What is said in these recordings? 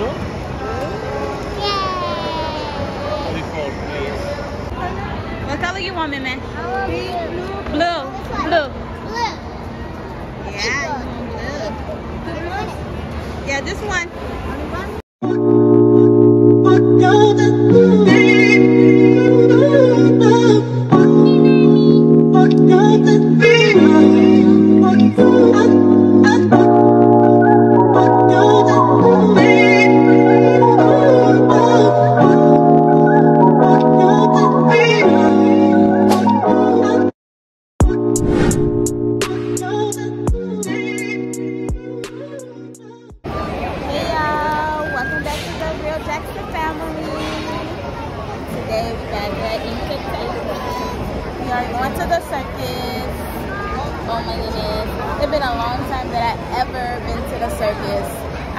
Blue? Yay! Default, please. What color you want, man? Blue. Blue. Blue. Blue. Yeah, you want blue. Yeah, just one. Been a long time that I ever been to the circus.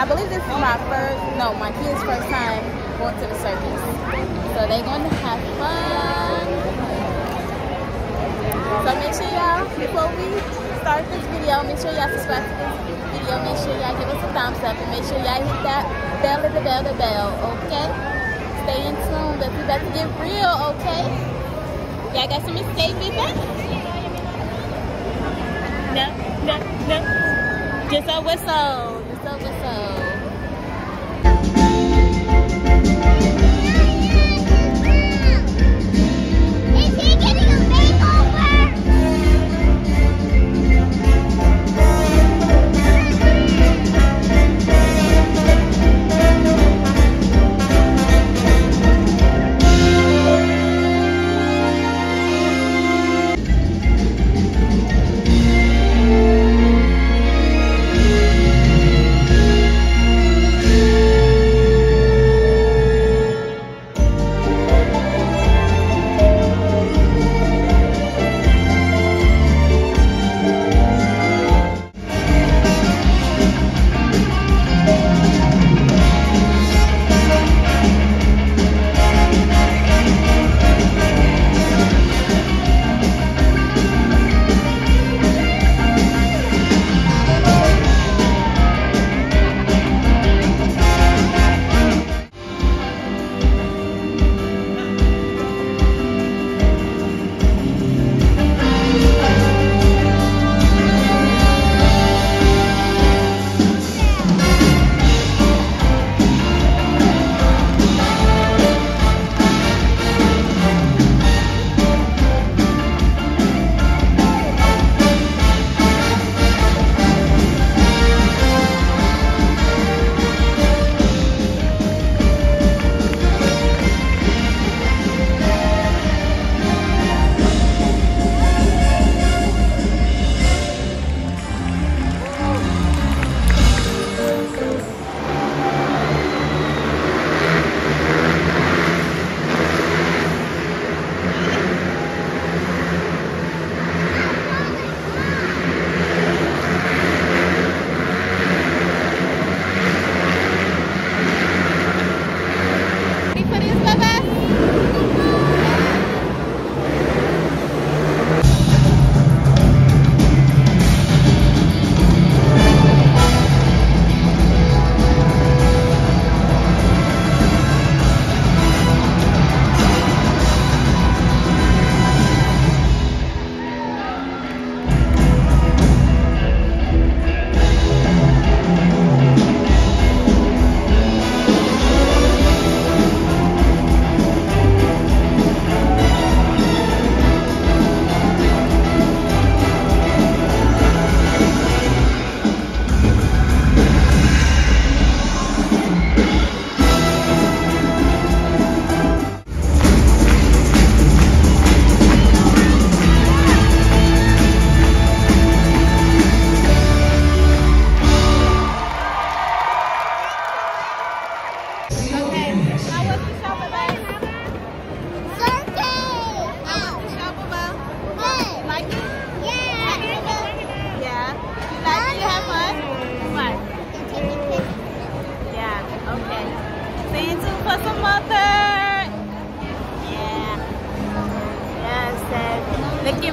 I believe this is my first, no, my kid's first time going to the circus. So they're going to have fun. So make sure y'all, before we start this video, make sure y'all subscribe to this video. Make sure y'all give us a thumbs up and make sure y'all hit that bell the bell the bell, okay? Stay in tune but we about to get real, okay? Y'all got some escape feedback? No, Just a whistle. Just a whistle.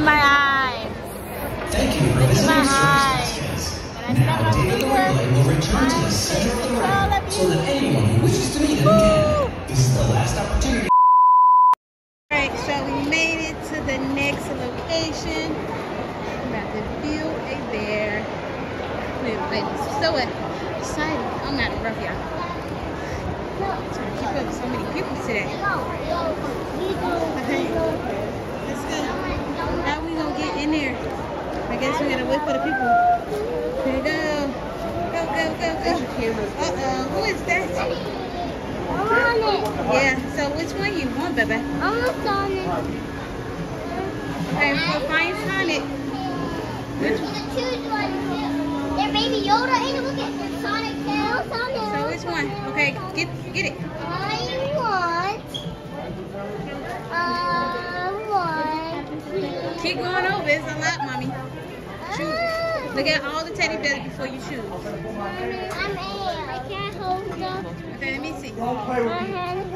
my eyes. Thank you for visiting my eyes. Now, David Wordplay will return to the center of the ring so that anyone who wishes to meet him can. This is the last opportunity. Alright, so we made it to the next location. I'm about to feel a bear. So excited. I'm out of breath, y'all. I'm trying to keep up with so many people today. Okay gonna get in there? I guess we gotta wait for the people. Here we go. Go, go, go, go. Uh-oh. Who is that? I'm on it. Yeah. So which one you want, baby? Almost on it. Okay, we'll find Sonic. Which one? Choose one. Their baby Yoda. Hey, look at Sonic tail. Sonic. So which one? Okay, get get it. A lot, mommy. Choose. Look at all the teddy bears before you choose. I'm A. I can't hold them. Okay, let me see. My hand.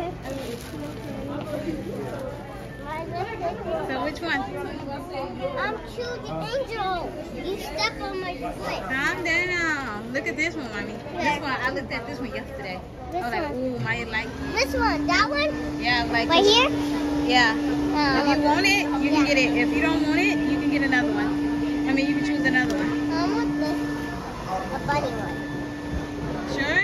My. So which one? I'm choosing Angel. You step on my foot. Calm down. Look at this one, mommy. This one, I looked at this one yesterday. I was like, ooh, Maya like This one, that one, Yeah, like right this. here. Yeah. Uh, If you want it, you can get it. If you don't want it, get another one. I mean, you can choose another one. I want this, a bunny one. Sure?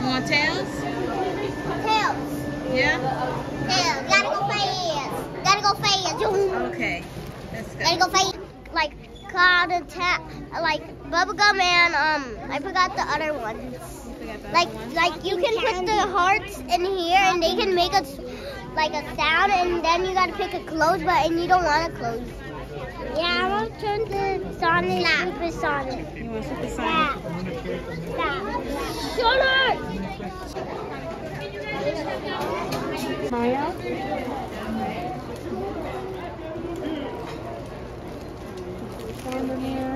You want tails? tails, Yeah? tails. Gotta go fast. Gotta go fast. Okay. Let's go. Gotta go. fast. Like cloud and tap, like bubblegum and um, I forgot the other ones. You forgot the Like like you can put the hearts in here and they can make a s- like a sound and then you gotta pick a close button. You don't want to close. Yeah, I want to turn to Sonic Super Sonic. You want Super Sonic? Stop. Shut up. Maya? Stand in here.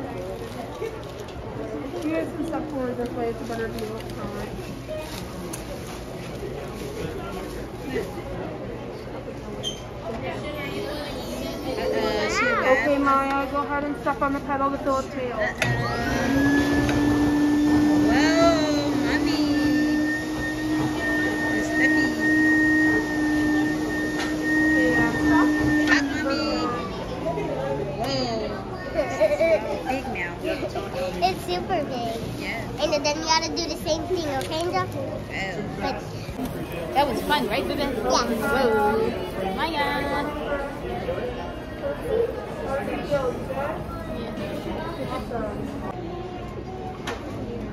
You guys can step forward this way. It's a better view. Alright. Maya, go ahead and step on the pedal to fill a tail. Whoa, mommy. Miss Steffi. And stop. Hot mommy. Whoa. Big now. It's super big. Yeah. And then you gotta do the same thing, okay, Angel? Wow. But That was fun, right, baby? yeah. Whoa. Maya.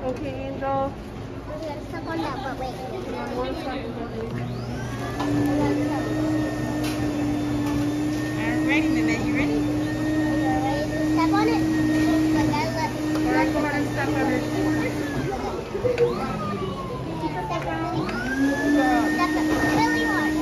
Okay, Angel. You gotta on that, but wait. One second. Alrighty, Mama. You ready? You ready to step on it? But then let, Alright, go ahead and step on it. step it really hard.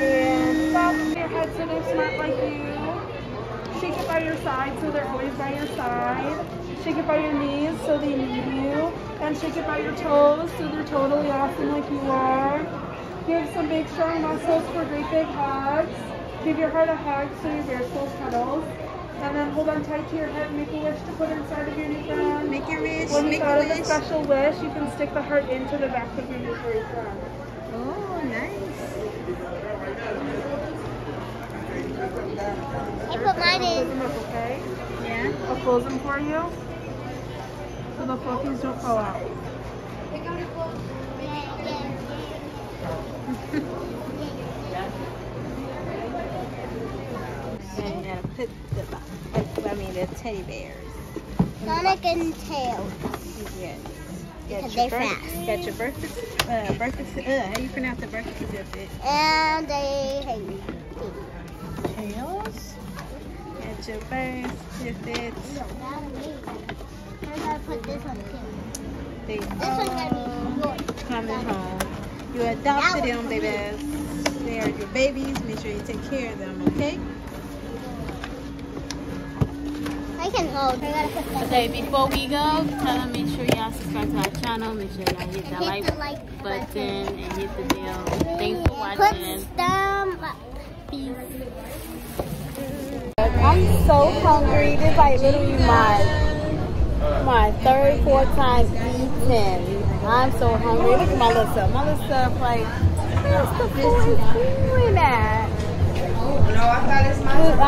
And stop. Your head so they're smart like you. Shake it by your side so they're always by your side. Shake it by your knees so they need you. And shake it by your toes so they're totally awesome like you are. Give some big strong muscles for great big hugs. Give your heart a hug so your bear still cuddles. And then hold on tight to your head and make a wish to put inside of your new friend. Make your wish. When you thought a of a special wish, you can stick the heart into the back of your new friend. Oh, nice. I put mine Close in. them up, okay? Yeah. I'll close them for you. So the fluffies don't fall out. And gotta put the, I mean, the teddy bears. Sonic and Tails. Yes. Because your they're birth, fast. Got your certi- uh, birth, uh, how you pronounce the certificate? And they hang. Tails. Got your birth certificate. I gotta put this on too. They This one's gotta all be yours. coming home. You adopted them, babies. They are your babies. Make sure you take care of them, okay? I can hold. I gotta put. Okay, before we go, tell them make sure y'all subscribe to our channel. Make sure y'all hit that Hit like the like button and hit the bell. Thanks for Put watching. them up. I'm so hungry. This is like literally my my third, fourth time eating. I'm so hungry. Look at my little stuff. My little stuff like Where's the boy going at? No, I thought it's my. Um,